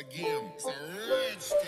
Again, it's a rich.